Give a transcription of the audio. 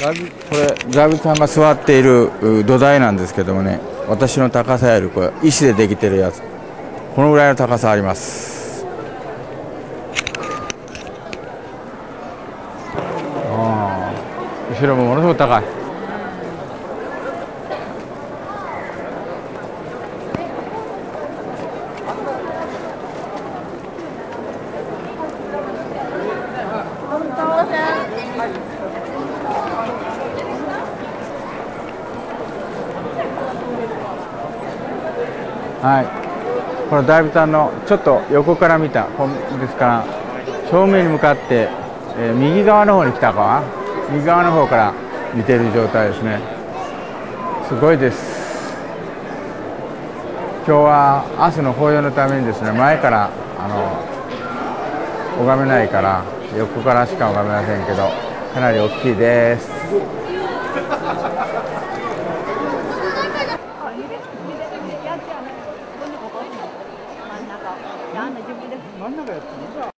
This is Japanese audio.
だいぶこれ財務さんが座っている土台なんですけどもね私の高さよりこれ石でできてるやつ。このぐらいの高さあります。ああ後ろもものすごく高い。はい。この大仏さんのちょっと横から見たこんですから正面に向かって、えー右側の方に来たかな？右側の方から見てる状態ですね。すごいです。今日は明日の法要のためにですね前からあの拝めないから横からしか拝めませんけどかなり大きいです。真ん中。やってるじゃん